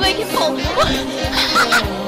bem que bom.